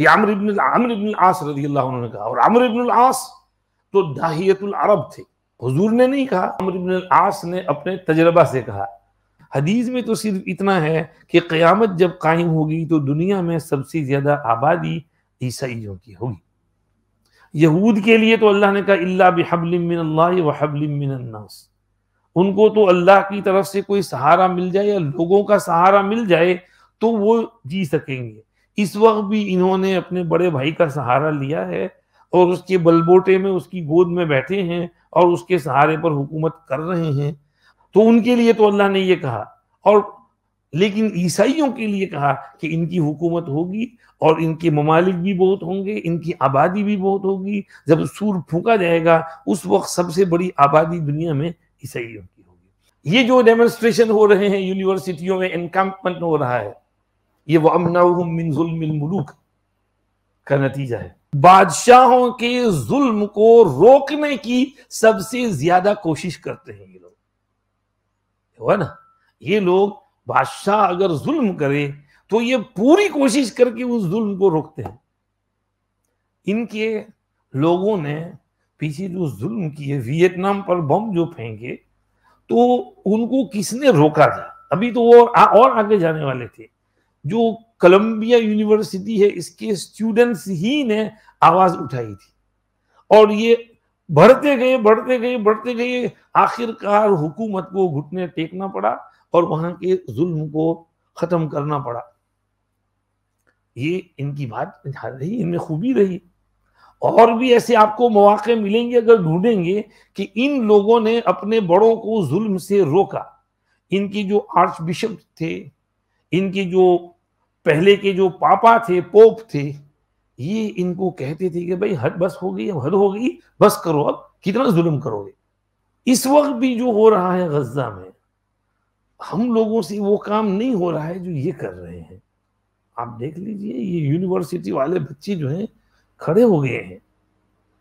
یہ عمر ابن عمر ابن العاص رضی اللہ عنہ نے کہا اور عمر ابن العاص تو داہیت العرب تھے۔ حضور نے نہیں کہا عمر ابن العاص نے اپنے تجربہ سے کہا۔ حدیث میں تو صرف اتنا ہے کہ قیامت جب قائم ہوگی تو دنیا میں سب سے زیادہ آبادی عیسائیوں کی ہوگی۔ یہود کے لیے تو اللہ نے کہا اللہ بحبل من اللہ وحبل من الناس۔ ان کو تو اللہ کی طرف سے کوئی سہارا مل جائے یا لوگوں کا سہارا مل جائے تو وہ جی سکیں گے۔ اس وقت بھی انہوں نے اپنے بڑے بھائی کا سہارا لیا ہے اور اس کے بلبوٹے میں اس کی گود میں بیٹھے ہیں اور اس کے سہارے پر حکومت کر رہے ہیں۔ تو ان کے لیے تو اللہ نے یہ کہا اور لیکن عیسائیوں کے لیے کہا کہ ان کی حکومت ہوگی اور ان کے ممالک بھی بہت ہوں گے، ان کی آبادی بھی بہت ہوگی۔ جب سور پھونکا جائے گا، اس وقت سب سے بڑی آبادی دنیا میں عیسائیوں کی ہوگی۔ یہ جو ڈیمونسٹریشن ہو رہے ہیں یونیورسٹیوں میں انکمپمنٹ ہو رہا ہے۔ یہ وَأَمْنَوْهُمْ مِنْ ظُلْمِ الْمُلُوكِ کا نتیجہ ہے۔ بادشاہوں کے ظلم کو روکنے کی سب سے زیادہ کوشش کرتے ہیں یہ لوگ۔ نا؟ یہ لوگ بادشاہ اگر ظلم کرے تو یہ پوری کوشش کر کے اس ظلم کو روکتے ہیں۔ ان کے لوگوں نے پیچھے جو ظلم کیے ویتنام پر بم جو پھینکے تو ان کو کس نے روکا تھا؟ ابھی تو وہ اور آگے جانے والے تھے۔ جو کولمبیا یونیورسٹی ہے، اس کے اسٹوڈنٹس ہی نے آواز اٹھائی تھی۔ اور یہ بڑھتے گئے بڑھتے گئے بڑھتے گئے۔ آخر کار حکومت کو گھٹنے ٹیکنا پڑا اور وہاں کے ظلم کو ختم کرنا پڑا۔ یہ ان کی بات رہی، ان میں خوبی رہی۔ اور بھی ایسے آپ کو مواقع ملیں گے اگر ڈھونڈیں گے کہ ان لوگوں نے اپنے بڑوں کو ظلم سے روکا۔ ان کی جو آرچ بشپ تھے ان کی جو پہلے کے جو پاپا تھے، پوپ تھے، یہ ان کو کہتے تھے کہ بھائی حد بس ہو گئی، اب حد ہو گئی، بس کرو، اب کتنا ظلم کرو گے؟ اس وقت بھی جو ہو رہا ہے غزہ میں، ہم لوگوں سے وہ کام نہیں ہو رہا ہے جو یہ کر رہے ہیں۔ آپ دیکھ لیجیے، یہ یونیورسٹی والے بچے جو ہیں، کھڑے ہو گئے ہیں۔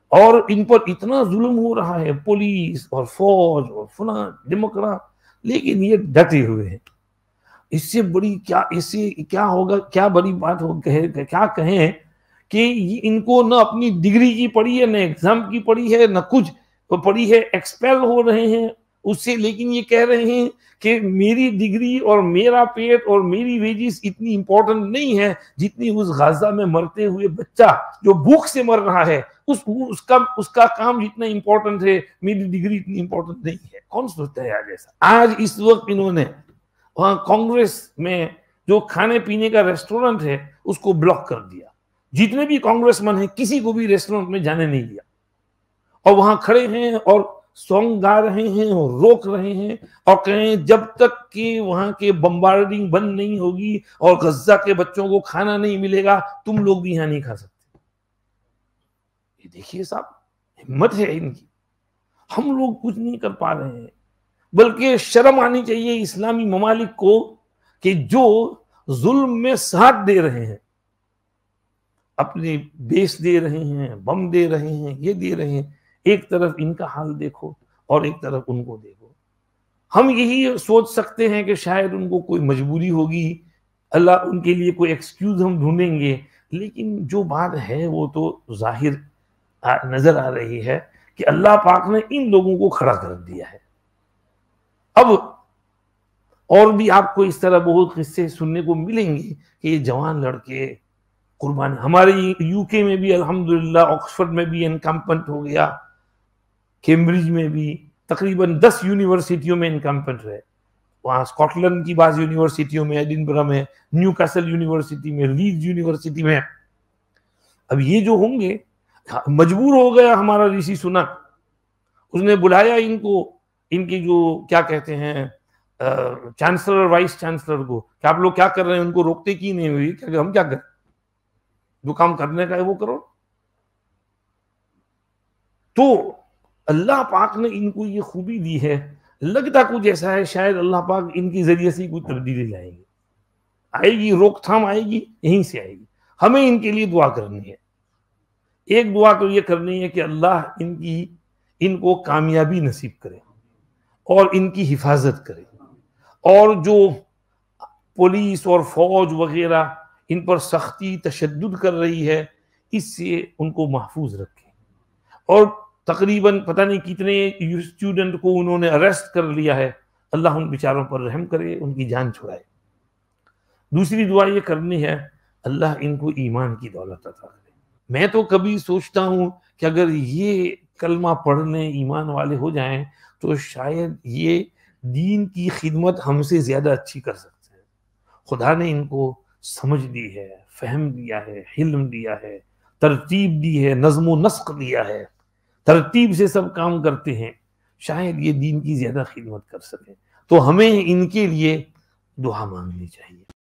اور ان پر اتنا ظلم ہو رہا ہے، پولیس اور فوج اور فلاں، ڈیموکرات، لیکن یہ ڈٹے ہوئے ہیں۔ اس سے بڑی کیا اس سے کیا ہوگا؟ کیا بڑی بات ہو کیا کہیں کہ ان کو نہ اپنی ڈگری کی پڑھی ہے، نہ ایگزام کی پڑھی ہے، نہ کچھ پڑھی ہے ایکسپیل ہو رہے ہیں۔ اس سے لیکن یہ کہہ رہے ہیں کہ میری ڈگری اور میرا پیٹ اور میری ویجز اتنی امپورٹنٹ نہیں ہے جتنی اس غازہ میں مرتے ہوئے بچہ جو بھوک سے مر رہا ہے۔ اس اس کا اس کا کام جتنا امپورٹنٹ ہے، میری ڈگری اتنی امپورٹنٹ نہیں ہے۔ کون سوچتا ہے آج ایسا؟ آج اس وقت انہوں نے وہاں کانگریس میں جو کھانے پینے کا ریسٹورنٹ ہے، اس کو بلاک کر دیا۔ جتنے بھی کانگریس من ہیں، کسی کو بھی ریسٹورنٹ میں جانے نہیں دیا۔ اور وہاں کھڑے ہیں اور سونگ گا رہے ہیں اور روک رہے ہیں اور کہیں جب تک کہ وہاں کے بمبارڈنگ بند نہیں ہوگی اور غزہ کے بچوں کو کھانا نہیں ملے گا، تم لوگ بھی یہاں نہیں کھا سکتے۔ یہ دیکھیے صاحب، ہمت ہے ان کی۔ ہم لوگ کچھ نہیں کر پا رہے ہیں۔ بلکہ شرم آنی چاہیے اسلامی ممالک کو کہ جو ظلم میں ساتھ دے رہے ہیں، اپنے بیس دے رہے ہیں، بم دے رہے ہیں، یہ دے رہے ہیں، ایک طرف ان کا حال دیکھو اور ایک طرف ان کو دیکھو۔ ہم یہی سوچ سکتے ہیں کہ شاید ان کو کوئی مجبوری ہوگی، اللہ ان کے لیے کوئی ایکسکیوز ہم ڈھونڈیں گے، لیکن جو بات ہے وہ تو ظاہر نظر آ رہی ہے کہ اللہ پاک نے ان لوگوں کو کھڑا کر دیا ہے۔ اب اور بھی آپ کو اس طرح بہت قصے سننے کو ملیں گے کہ یہ جوان لڑکے قربان، ہمارے یو کے میں بھی الحمدللہ، آکسفرڈ میں بھی انکمپنٹ ہو گیا، کیمبرج میں بھی تقریباً دس یونیورسٹیوں میں انکمپنٹ رہے وہاں اسکاٹلینڈ کی بعض یونیورسٹیوں میں ایڈنبرا میں نیو کیسل یونیورسٹی میں لیڈ یونیورسٹی میں۔ اب یہ جو ہوں گے، مجبور ہو گیا ہمارا ریسی سنا اس نے بلایا ان کو ان کی جو کیا کہتے ہیں چانسلر، وائس چانسلر کو، کہ آپ لوگ کیا کر رہے ہیں؟ ان کو روکتے کی نہیں ہوئی کہ ہم کیا کریں؟ جو کام کرنے کا ہے وہ کرو۔ تو اللہ پاک نے ان کو یہ خوبی دی ہے۔ لگتا کچھ ایسا ہے، شاید اللہ پاک ان کی ذریعے سے کوئی تبدیلی لائیں گے۔ آئے گی، روک تھام آئے گی، یہیں سے آئے گی۔ ہمیں ان کے لیے دعا کرنی ہے۔ ایک دعا تو یہ کرنی ہے کہ اللہ ان کی، ان کو کامیابی نصیب کرے۔ اور ان کی حفاظت کرے اور جو پولیس اور فوج وغیرہ ان پر سختی تشدد کر رہی ہے، اس سے ان کو محفوظ رکھیں۔ اور تقریباً پتہ نہیں کتنے اسٹوڈنٹ کو انہوں نے اریسٹ کر لیا ہے۔ اللہ ان بیچاروں پر رحم کرے، ان کی جان چھڑائے۔ دوسری دعا یہ کرنی ہے، اللہ ان کو ایمان کی دولت عطا کرے۔ میں تو کبھی سوچتا ہوں کہ اگر یہ کلمہ پڑھنے ایمان والے ہو جائیں تو شاید یہ دین کی خدمت ہم سے زیادہ اچھی کر سکتے ہیں۔ خدا نے ان کو سمجھ دی ہے، فہم دیا ہے، حلم دیا ہے، ترتیب دی ہے، نظم و نسق دیا ہے۔ ترتیب سے سب کام کرتے ہیں۔ شاید یہ دین کی زیادہ خدمت کر سکیں۔ تو ہمیں ان کے لیے دعا مانگنی چاہیے۔